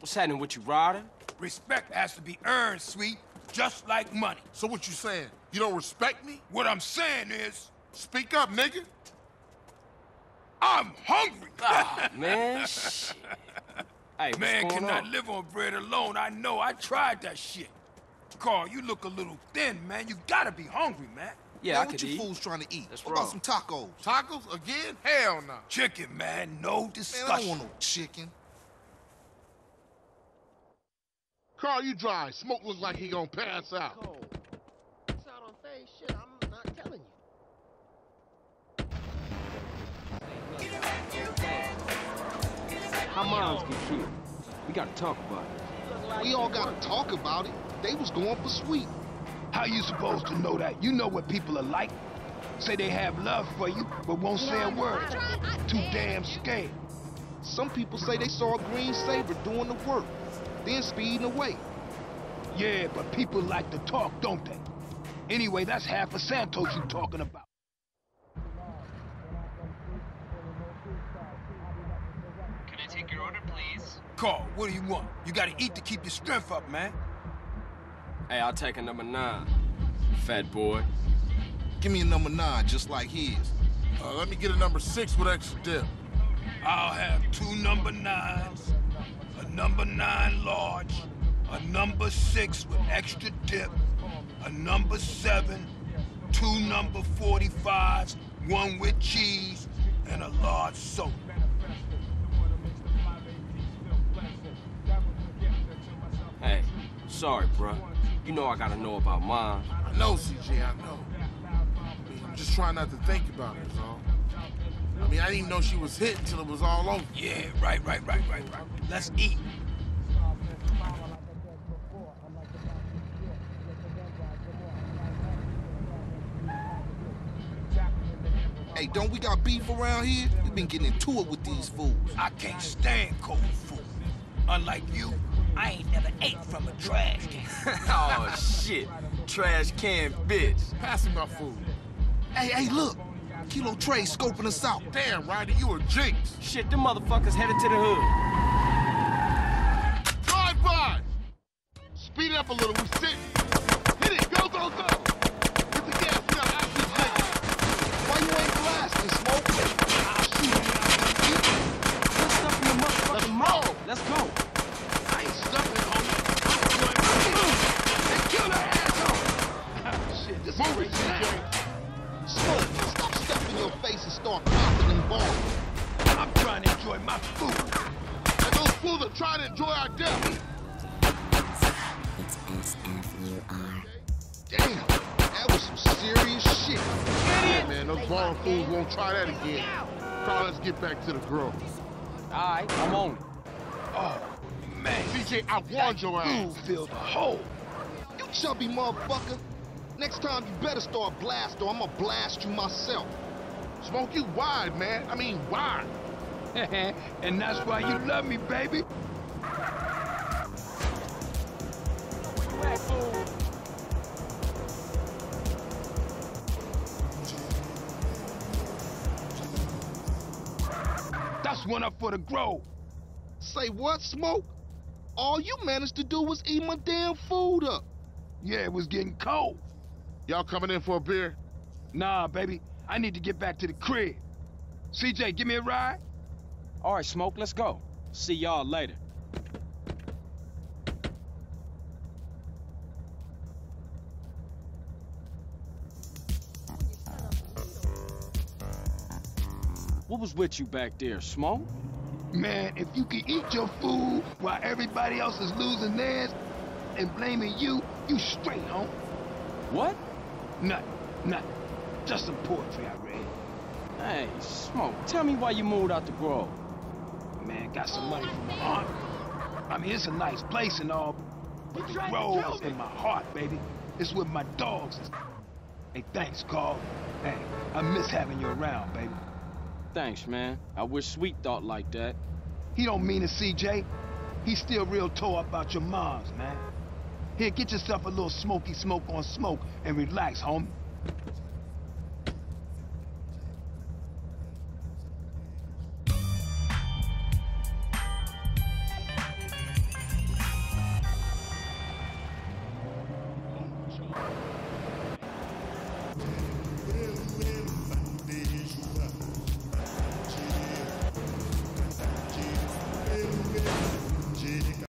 What's happening with you, Ryder? Respect has to be earned, sweet, just like money. So what you saying? You don't respect me? What I'm saying is, Speak up, nigga. I'm hungry. Ah, man, shit. Hey, Man cannot on? live on bread alone. I know. I tried that shit. Carl, you look a little thin, man. You gotta be hungry, man. Yeah, man, I what could you eat. fools trying to eat? That's what wrong. about some tacos? Tacos again? Hell no. Chicken, man. No Man, discussion. I don't want no chicken. Carl, you dry. Smoke looks like he gonna pass out. cold. It's out on phase shit. I'm not telling you. How moms get killed? We gotta talk about it. We all gotta talk about it. They was going for sweet. How you supposed to know that? You know what people are like. Say they have love for you, but won't say a word. Too damn scared. Some people say they saw a green Sabre doing the work, then speeding away. Yeah, but people like to talk, don't they? Anyway, that's half of Santos you're talking about. Can I take your order, please? Carl, what do you want? You gotta eat to keep your strength up, man. Hey, I'll take a number nine. Fat boy. Give me a number nine, just like his. Uh, let me get a number six with extra dip. I'll have two number nines, a number nine large, a number six with extra dip, a number seven, two number 45s, one with cheese, and a large soda. Hey, sorry, bruh. You know I gotta know about mine. I know, CJ, I know. I mean, I'm just trying not to think about it, is all. I didn't even know she was hit until it was all over. Yeah, right, right, right, right, right. Let's eat. Hey, don't we got beef around here? We've been getting into it with these fools. I can't stand cold food. Unlike you, I ain't never ate from a trash can. oh, shit. Trash can bitch. Pass me my food. Hey, hey, look. Kilo Tray scoping us out. Damn, Ryder, you a jinx. Shit, them motherfuckers headed to the hood. Drive by! Speed it up a little, we sit. Hit it, go, go, go! Hit the gas, we gotta out this nigga. Why you ain't blasting, Smoke? Put stuff in the motherfucking mouth. Let's go. I ain't stuffing, homie. I'm going and kill that asshole. Shit, this Move is it, CJ. Smoke, stop stuffing your face and start popping them balls. I'm trying to enjoy my food. And those fools are trying to enjoy our death. It's SFUR. Damn, that was some serious shit. Yeah, man, those Ballas fools won't try that again. Carl, let's get back to the grove. All right, I'm on it. Oh, man. CJ, I warned your Food ass. filled the hole. You chubby motherfucker. Next time you better start blast or I'm gonna blast you myself. Smoke you wide, man. I mean, wide. and that's why you love me, baby. That's one up for the Grove. Say what, Smoke? All you managed to do was eat my damn food up. Yeah, it was getting cold. Y'all coming in for a beer? Nah, baby, I need to get back to the crib. CJ, give me a ride. All right, Smoke, let's go. See y'all later. What was with you back there, Smoke? Man, if you can eat your food while everybody else is losing theirs and blaming you, you straight, home. What? Nothing, nothing. Just some poetry I read. Hey, Smoke, tell me why you moved out the Grove. Man, got some money from my aunt. I mean, it's a nice place and all, but the grove is in my heart, baby. It's where my dogs is. Hey, thanks, Carl. Hey, I miss having you around, baby. Thanks, man. I wish Sweet thought like that. He don't mean it, CJ. He's still real tore up about your moms, man. Here, get yourself a little smoky smoke on smoke and relax, homie.